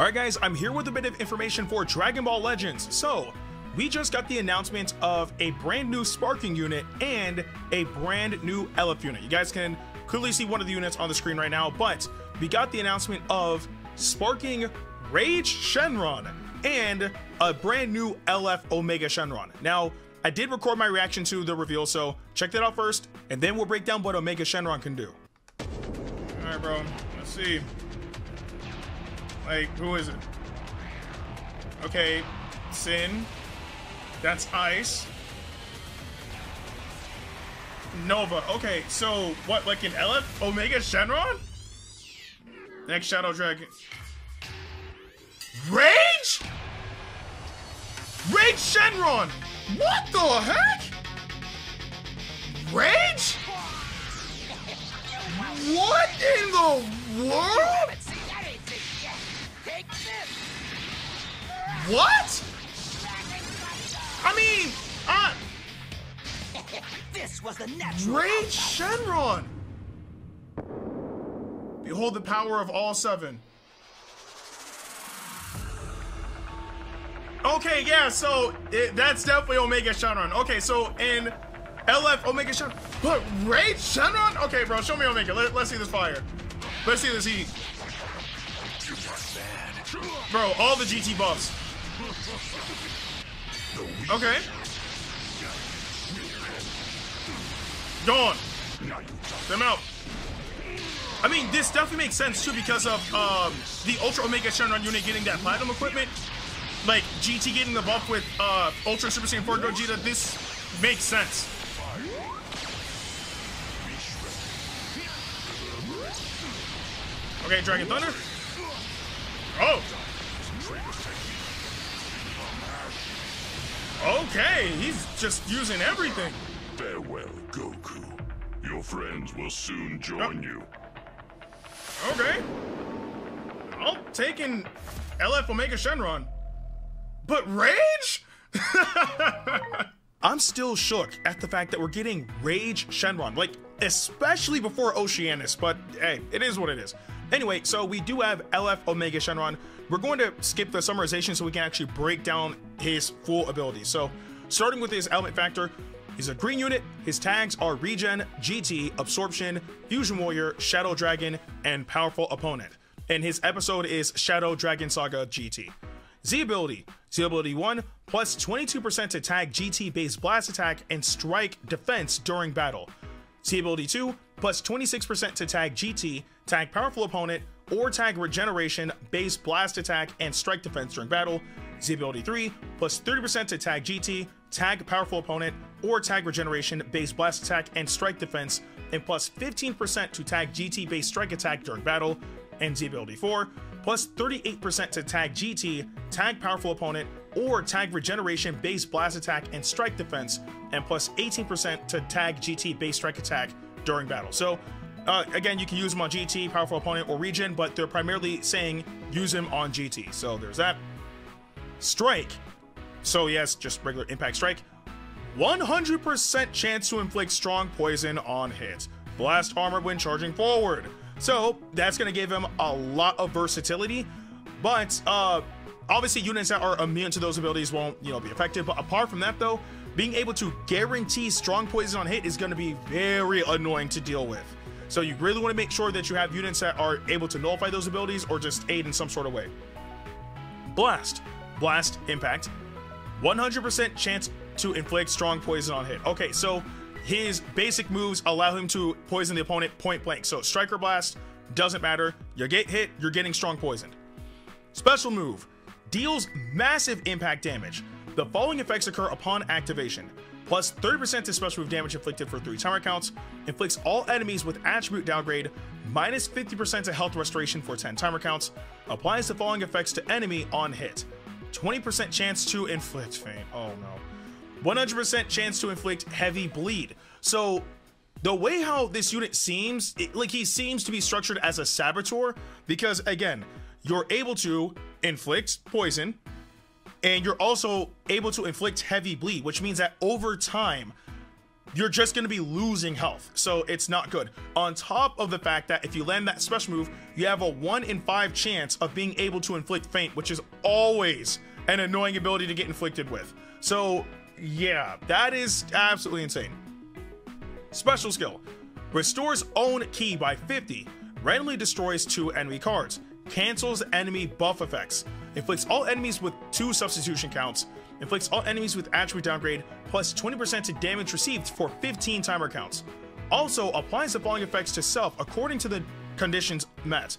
Alright guys, I'm here with a bit of information for Dragon Ball Legends. So, we just got the announcement of a brand new Sparking unit and a brand new LF unit. You guys can clearly see one of the units on the screen right now, but we got the announcement of Sparking Rage Shenron and a brand new LF Omega Shenron. Now, I did record my reaction to the reveal, so check that out first, and then we'll break down what Omega Shenron can do. Alright, bro. Let's see. Like, who is it? Okay, Syn. That's Eis. Nuova. Okay, so what, like an LF Omega Shenron? Next Shadow Dragon. Rage? Rage Shenron! What the heck? Rage? What in the world? What? I mean, uh, this was the natural. Rage Shenron! Behold the power of all seven. Okay, yeah, so it, that's definitely Omega Shenron. Okay, so in LF Omega Shenron, but Rage Shenron? Okay, bro, show me Omega. Let, let's see this fire. Let's see this heat. Bro, all the GT buffs. Okay. Gone. Them out. I mean, this definitely makes sense too because of um, the Ultra Omega Shenron unit getting that platinum equipment. Like GT getting the buff with uh, Ultra Super Saiyan 4 Gogeta. This makes sense. Okay, Dragon Thunder. Oh. Okay, he's just using everything. Farewell, Goku. Your friends will soon join oh. you. Okay. I'll take an LF Omega Shenron. But Rage? I'm still shook at the fact that we're getting Rage Shenron, like, especially before Oceanus, but hey, it is what it is. Anyway, so we do have LF Omega Shenron. We're going to skip the summarization so we can actually break down his full abilities. So, starting with his element factor, he's a green unit. His tags are Regen, GT, Absorption, Fusion Warrior, Shadow Dragon, and Powerful Opponent. And his episode is Shadow Dragon Saga GT. Z ability, Z ability 1, plus 22% to tag GT based blast attack and strike defense during battle. Z ability 2, plus 26% to tag GT, tag powerful opponent, or tag regeneration, base blast attack, and strike defense during battle. Z ability 3, plus 30% to tag GT, tag powerful opponent, or tag regeneration, based blast attack, and strike defense, and plus 15% to tag GT based strike attack during battle. And Z ability 4, plus 38% to tag GT, tag powerful opponent, or tag regeneration, based blast attack, and strike defense, and plus 18% to tag GT based strike attack during battle. So uh, again, you can use them on GT, Powerful Opponent, or Regen, but they're primarily saying use him on GT. So there's that. Strike. So yes, just regular Impact Strike. 100% chance to inflict strong poison on hit. Blast armor when charging forward. So that's going to give him a lot of versatility, but uh, obviously units that are immune to those abilities won't, you know, be effective. But apart from that, though, being able to guarantee strong poison on hit is going to be very annoying to deal with. So you really want to make sure that you have units that are able to nullify those abilities or just aid in some sort of way. Blast. Blast, impact. 100% chance to inflict strong poison on hit. Okay, so his basic moves allow him to poison the opponent point blank. So Striker Blast doesn't matter. You get hit, you're getting strong poisoned. Special move deals massive impact damage. The following effects occur upon activation. Plus 30% to special move damage inflicted for 3 timer counts, inflicts all enemies with attribute downgrade, minus 50% to health restoration for 10 timer counts, applies the following effects to enemy on hit. 20% chance to inflict faint. Oh no. 100% chance to inflict heavy bleed. So the way how this unit seems, it, like he seems to be structured as a saboteur, because again, you're able to inflict poison, and you're also able to inflict heavy bleed, which means that over time, you're just going to be losing health. So it's not good. On top of the fact that if you land that special move, you have a 1 in 5 chance of being able to inflict faint, which is always an annoying ability to get inflicted with. So, yeah, that is absolutely insane. Special skill restores own key by 50, randomly destroys two enemy cards, cancels enemy buff effects, inflicts all enemies with two substitution counts, inflicts all enemies with attribute downgrade plus 20% to damage received for 15 timer counts. Also applies the following effects to self according to the conditions met.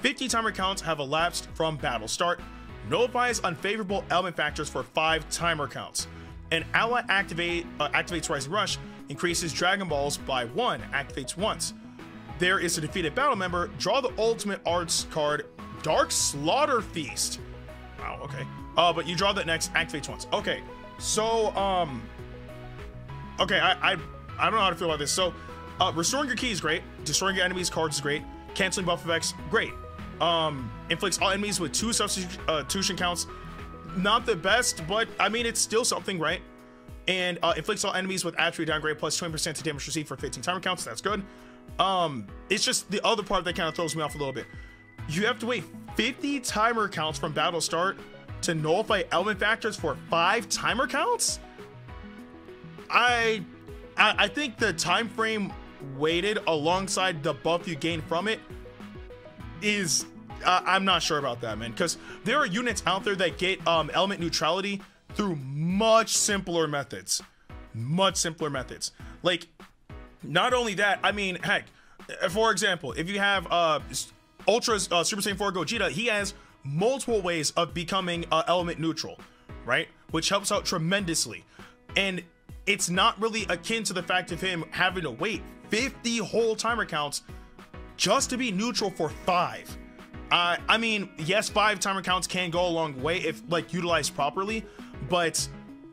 50 timer counts have elapsed from battle start, nullifies unfavorable element factors for 5 timer counts. An ally activate, uh, activates Rising Rush, increases Dragon Balls by 1, activates once. There is a defeated battle member, draw the ultimate arts card, Dark Slaughter Feast. Wow, okay. Uh, but you draw that next, activates once. Okay, so, um, okay, I, I, I don't know how to feel about this. So, uh, restoring your key is great. Destroying your enemies' cards is great. Canceling buff effects, great. Um, inflicts all enemies with two substitution counts. Not the best, but I mean, it's still something, right? And uh, inflicts all enemies with attribute downgrade plus 20% to damage received for 15 timer counts. That's good. Um, it's just the other part that kind of throws me off a little bit. You have to wait 50 timer counts from battle start to nullify element factors for five timer counts? I, I, I think the time frame weighted alongside the buff you gain from it is uh, I'm not sure about that, man. Because there are units out there that get um, element neutrality through much simpler methods. Much simpler methods. Like, not only that, I mean, heck, for example, if you have uh, Ultra's uh, Super Saiyan 4 Gogeta, he has multiple ways of becoming uh, element neutral, right? Which helps out tremendously. And it's not really akin to the fact of him having to wait 50 whole timer counts just to be neutral for five. I mean, yes, five timer counts can go a long way if like utilized properly, but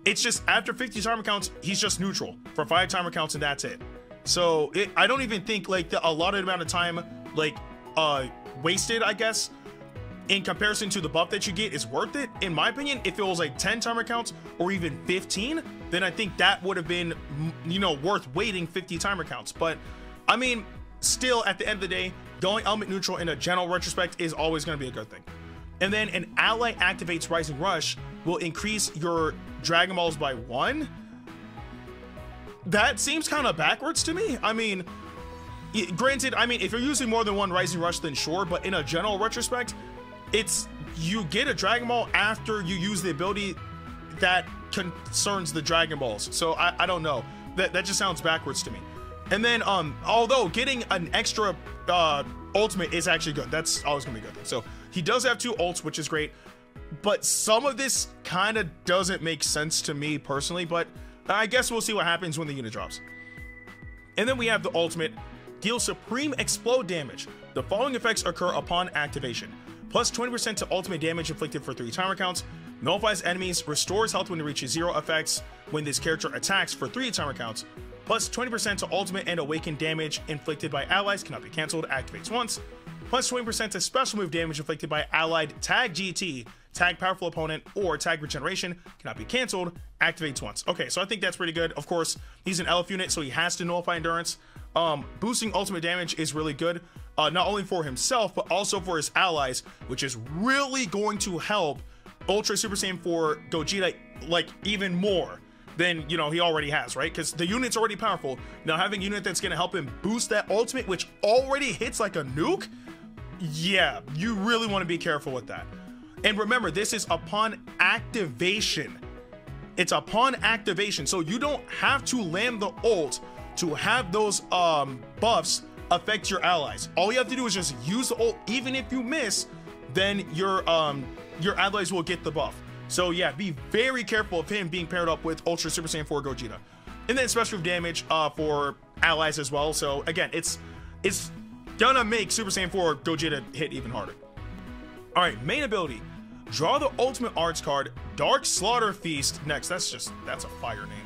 it's just after 50 timer counts, he's just neutral for five timer counts and that's it. So it, I don't even think like the allotted amount of time like uh wasted, I guess, in comparison to the buff that you get is worth it. In my opinion, if it was like 10 timer counts or even 15, then I think that would have been, you know, worth waiting 50 timer counts. But I mean, still at the end of the day, going element neutral in a general retrospect is always going to be a good thing. And then an ally activates Rising Rush will increase your Dragon Balls by one. That seems kind of backwards to me. I mean, granted, I mean, if you're using more than one Rising Rush, then sure, but in a general retrospect, it's you get a Dragon Ball after you use the ability that concerns the Dragon Balls. So I, I don't know. That that just sounds backwards to me. And then um although getting an extra uh ultimate is actually good. That's always gonna be good. So he does have two ults, which is great. But some of this kind of doesn't make sense to me personally, but I guess we'll see what happens when the unit drops. And then we have the ultimate, deal supreme explode damage. The following effects occur upon activation plus 20% to ultimate damage inflicted for 3 timer counts, nullifies enemies, restores health when it reaches 0 effects when this character attacks for 3 timer counts, plus 20% to ultimate and awakened damage inflicted by allies cannot be cancelled, activates once, plus 20% to special move damage inflicted by allied tag GT, tag powerful opponent, or tag regeneration cannot be cancelled, activates once. Okay, so I think that's pretty good. Of course, he's an LF unit, so he has to nullify endurance. Um, boosting ultimate damage is really good uh, not only for himself, but also for his allies, which is really going to help Ultra Super Saiyan 4 Gogeta like even more than you know he already has, right? Because the unit's already powerful. Now having a unit that's gonna help him boost that ultimate, which already hits like a nuke, yeah, you really want to be careful with that. And remember, this is upon activation. It's upon activation, so you don't have to land the ult to have those um, buffs affect your allies. All you have to do is just use the ult. Even if you miss, then your um your allies will get the buff. So yeah, be very careful of him being paired up with Ultra Super Saiyan 4 Gogeta. And then special damage uh, for allies as well. So again, it's it's gonna make Super Saiyan 4 Gogeta hit even harder. All right, main ability. Draw the ultimate arts card, Dark Slaughter Feast. Next, that's just that's a fire name.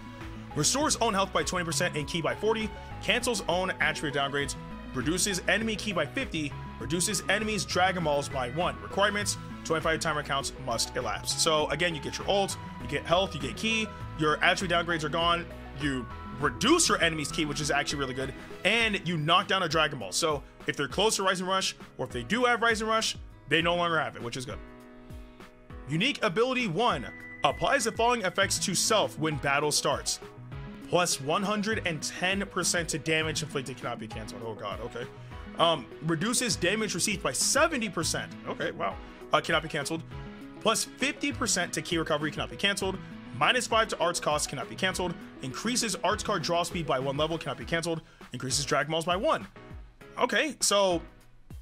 Restores own health by 20% and key by 40. Cancels own attribute downgrades reduces enemy key by 50, reduces enemies Dragon Balls by 1. Requirements 25 timer counts must elapse. So again, you get your ult, you get health, you get key, your attribute downgrades are gone, you reduce your enemy's key, which is actually really good, and you knock down a Dragon Ball. So if they're close to Rising Rush, or if they do have Rising Rush, they no longer have it, which is good. Unique ability 1 applies the following effects to self when battle starts. Plus 110% to damage inflicted cannot be canceled. Oh god, okay. Um, reduces damage received by 70%. Okay, wow. Uh, cannot be canceled. Plus 50% to key recovery cannot be canceled. Minus 5 to arts cost cannot be canceled. Increases arts card draw speed by one level cannot be canceled. Increases Dragon Balls by one. Okay, so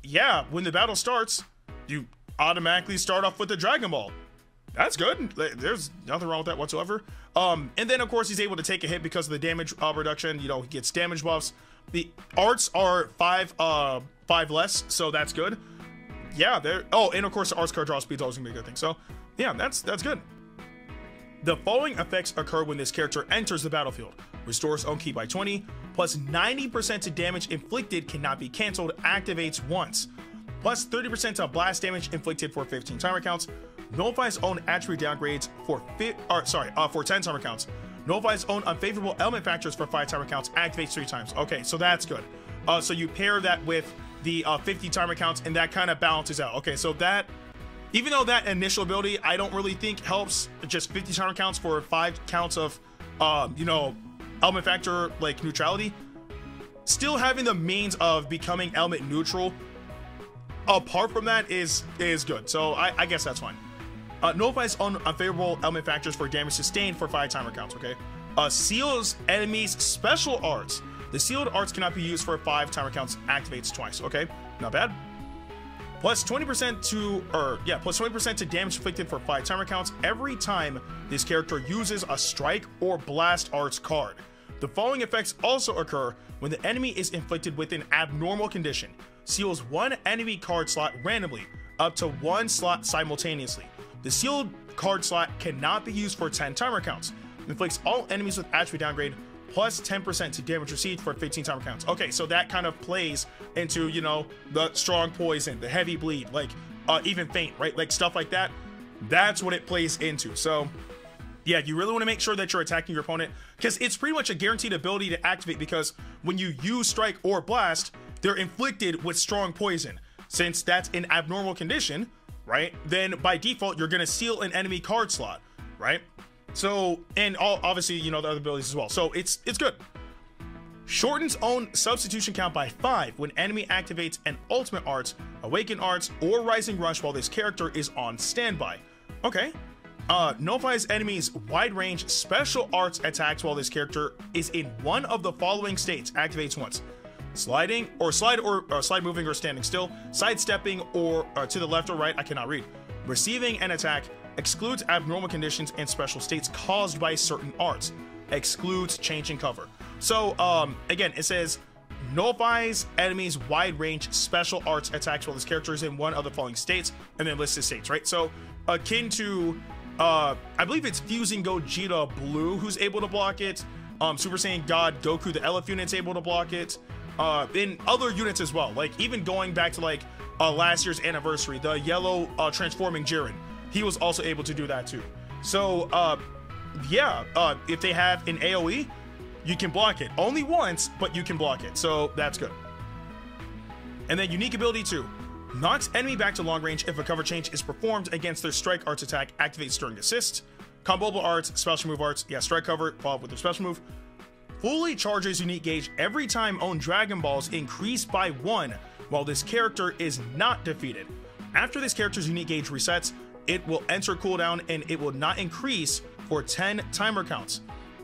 yeah, when the battle starts, you automatically start off with the Dragon Ball. That's good. There's nothing wrong with that whatsoever. Um, and then of course he's able to take a hit because of the damage uh, reduction. You know, he gets damage buffs. The arts are five, uh, five less, so that's good. Yeah, there. Oh, and of course the arts card draw speed is always gonna be a good thing. So yeah, that's that's good. The following effects occur when this character enters the battlefield. Restores own key by 20, plus 90% to damage inflicted cannot be cancelled, activates once. Plus 30% to blast damage inflicted for 15 timer counts, nullifies own attribute downgrades for fi- or, sorry, uh, for 10 timer counts, nullifies own unfavorable element factors for 5 timer counts, activates 3 times. Okay, so that's good. Uh, so you pair that with the uh, 50 timer counts, and that kind of balances out. Okay, so that, even though that initial ability I don't really think helps, just 50 timer counts for 5 counts of, uh, you know, element factor like neutrality, still having the means of becoming element neutral apart from that is is good. So I, I guess that's fine. Uh, nullifies un- unfavorable element factors for damage sustained for five timer counts. Okay. Uh, seals enemies special arts. The sealed arts cannot be used for five timer counts. Activates twice. Okay, not bad. Plus 20% to, or yeah, plus 20% to damage inflicted for five timer counts every time this character uses a strike or blast arts card. The following effects also occur when the enemy is inflicted with an abnormal condition. Seals one enemy card slot randomly, up to one slot simultaneously. The sealed card slot cannot be used for 10 timer counts. Inflicts all enemies with attribute downgrade plus 10% to damage received for 15 timer counts. Okay, so that kind of plays into, you know, the strong poison, the heavy bleed, like uh, even faint, right? Like stuff like that. That's what it plays into. So, yeah, you really want to make sure that you're attacking your opponent because it's pretty much a guaranteed ability to activate because when you use strike or blast, they're inflicted with strong poison. Since that's an abnormal condition, right? Then by default, you're to seal an enemy card slot, right? So, and all, obviously, you know, the other abilities as well. So it's it's good. Shortens own substitution count by 5 when enemy activates an ultimate arts, awaken arts, or rising rush while this character is on standby. Okay. Uh, nullifies enemies wide range special arts attacks while this character is in one of the following states. Activates once. Sliding or slide or uh, slide moving or standing still, sidestepping or uh, to the left or right. I cannot read. Receiving an attack excludes abnormal conditions and special states caused by certain arts. Excludes changing cover. So um, again, it says nullifies enemies wide range special arts attacks while this character is in one of the following states, and then lists the states. Right. So akin to uh, I believe it's fusing Gogeta Blue who's able to block it. Um, Super Saiyan God Goku the LF unit's able to block it uh, in other units as well. Like even going back to like uh, last year's anniversary, the yellow uh, transforming Jiren, he was also able to do that too. So uh, yeah, uh, if they have an AOE, you can block it only once, but you can block it. So that's good. And then unique ability two. Knocks enemy back to long range if a cover change is performed against their strike arts attack, activates during assist. Comboable arts, special move arts, yeah, strike cover, followed with their special move fully charges unique gauge every time own Dragon Balls increase by one while this character is not defeated. After this character's unique gauge resets, it will enter cooldown and it will not increase for 10 timer counts.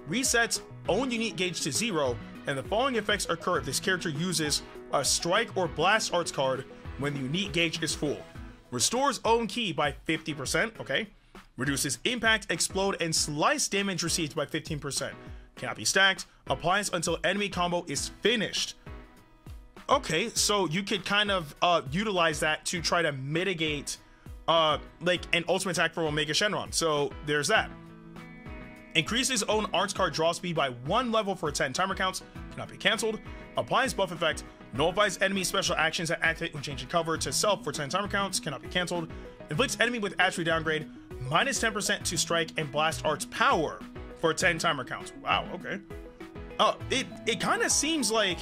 Resets own unique gauge to zero, and the following effects occur if this character uses a strike or blast arts card when the unique gauge is full. Restores own key by 50%, okay? Reduces impact, explode, and slice damage received by 15% cannot be stacked, applies until enemy combo is finished. Okay, so you could kind of uh, utilize that to try to mitigate uh, like an ultimate attack for Omega Shenron. So there's that. Increases own arts card draw speed by one level for 10 timer counts, cannot be cancelled. Applies buff effect, nullifies enemy special actions that activate when changing cover to self for 10 timer counts, cannot be cancelled. Inflicts enemy with attribute downgrade, minus 10% to strike and blast arts power for 10 timer counts. Wow, okay. uh, it it kind of seems like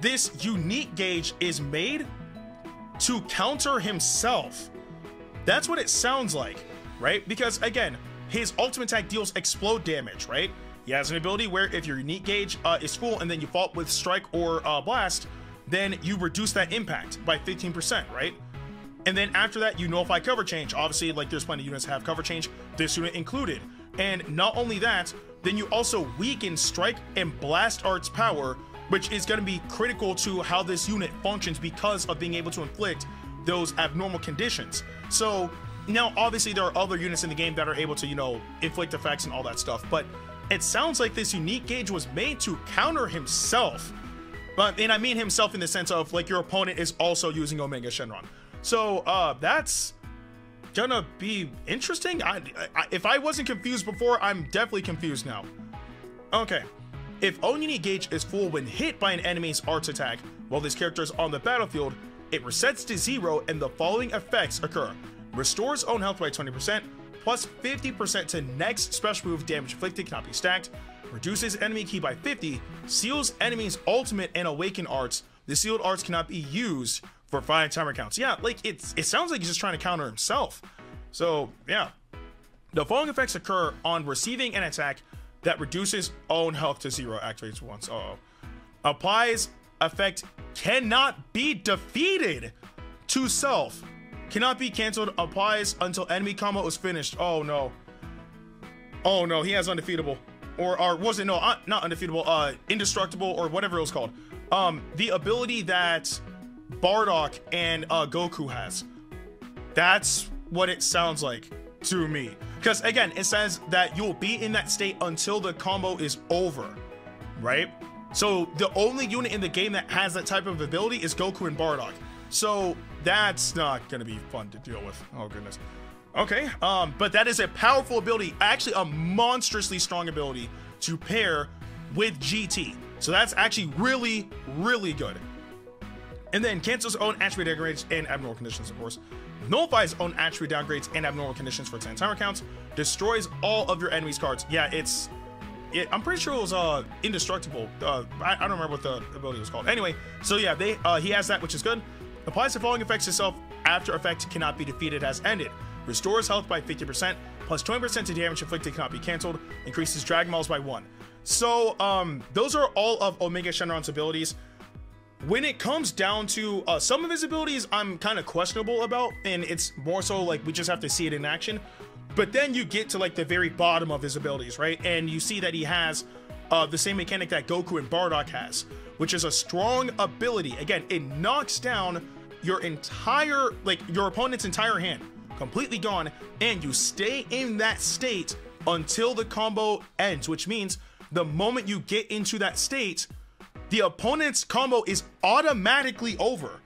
this unique gauge is made to counter himself. That's what it sounds like, right? Because again, his ultimate attack deals explode damage, right? He has an ability where if your unique gauge uh, is full and then you fall with strike or uh, blast, then you reduce that impact by 15%, right? And then after that, you nullify cover change. Obviously, like there's plenty of units have cover change, this unit included. And not only that, then you also weaken strike and blast art's power, which is going to be critical to how this unit functions because of being able to inflict those abnormal conditions. So now, obviously, there are other units in the game that are able to, you know, inflict effects and all that stuff, but it sounds like this unique gauge was made to counter himself. But, and I mean himself in the sense of like your opponent is also using Omega Shenron. So uh, that's gonna be interesting. I, I, if I wasn't confused before, I'm definitely confused now. Okay. If Onini Gauge is full when hit by an enemy's arts attack while this character is on the battlefield, it resets to zero and the following effects occur. Restores own health by 20%, plus 50% to next special move damage inflicted cannot be stacked, reduces enemy key by 50, seals enemy's ultimate and awaken arts. The sealed arts cannot be used for five timer counts. Yeah, like it's it sounds like he's just trying to counter himself. So yeah. The following effects occur on receiving an attack that reduces own health to zero, activates once. Uh oh. Applies effect cannot be defeated to self. Cannot be cancelled, applies until enemy combo is finished. Oh no. Oh no, he has undefeatable. Or, or was it no, uh, not undefeatable, uh, indestructible or whatever it was called. Um, the ability that Bardock and uh, Goku has. That's what it sounds like to me. Because again, it says that you'll be in that state until the combo is over, right? So the only unit in the game that has that type of ability is Goku and Bardock. So that's not gonna be fun to deal with. Oh goodness. Okay, um, but that is a powerful ability, actually a monstrously strong ability to pair with GT. So that's actually really, really good. And then cancels own attribute downgrades and abnormal conditions, of course. Nullifies own attribute downgrades and abnormal conditions for 10 timer counts. Destroys all of your enemy's cards. Yeah, it's. It, I'm pretty sure it was uh, indestructible. Uh, I, I, don't remember what the ability was called. Anyway, so yeah, they uh, he has that, which is good. Applies the following effects itself after effect cannot be defeated has ended. Restores health by 50%, plus 20% to damage inflicted cannot be cancelled. Increases Dragon Balls by 1. So, um, those are all of Omega Shenron's abilities when it comes down to uh, some of his abilities, I'm kind of questionable about, and it's more so like we just have to see it in action. But then you get to like the very bottom of his abilities, right? And you see that he has uh, the same mechanic that Goku and Bardock has, which is a strong ability. Again, it knocks down your entire, like your opponent's entire hand, completely gone, and you stay in that state until the combo ends, which means the moment you get into that state, the opponent's combo is automatically over.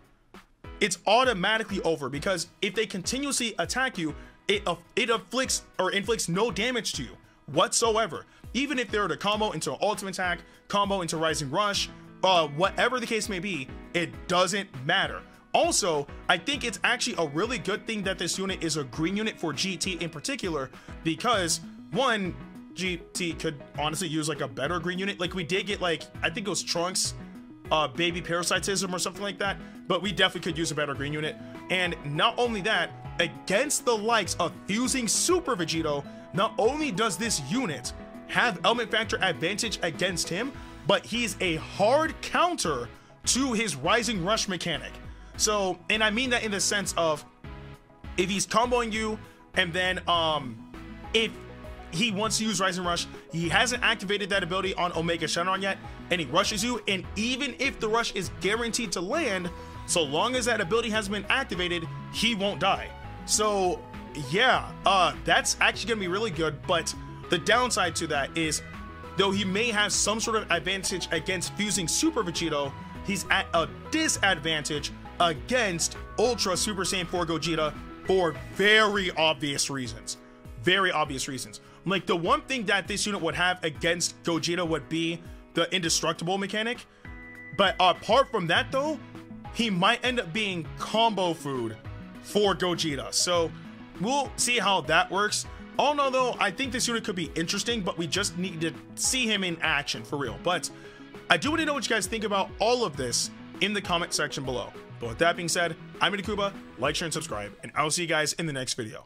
It's automatically over because if they continuously attack you, it it afflicts or inflicts no damage to you whatsoever. Even if they're to combo into an ultimate attack, combo into rising rush, uh, whatever the case may be, it doesn't matter. Also, I think it's actually a really good thing that this unit is a green unit for GT in particular because one, GT could honestly use like a better green unit. Like we did get like, I think it was Trunks, uh, Baby Parasitism or something like that, but we definitely could use a better green unit. And not only that, against the likes of fusing Super Vegito, not only does this unit have element factor advantage against him, but he's a hard counter to his Rising Rush mechanic. So, and I mean that in the sense of if he's comboing you and then um if he wants to use Rising Rush. He hasn't activated that ability on Omega Shenron yet, and he rushes you. And even if the rush is guaranteed to land, so long as that ability has been activated, he won't die. So yeah, uh, that's actually gonna be really good. But the downside to that is, though he may have some sort of advantage against fusing Super Vegito, he's at a disadvantage against Ultra Super Saiyan 4 Gogeta for very obvious reasons. Very obvious reasons. Like the one thing that this unit would have against Gogeta would be the indestructible mechanic. But apart from that though, he might end up being combo food for Gogeta. So we'll see how that works. All in all, though, I think this unit could be interesting, but we just need to see him in action for real. But I do want to know what you guys think about all of this in the comment section below. But with that being said, I'm Ndukauba, like, share, and subscribe, and I'll see you guys in the next video.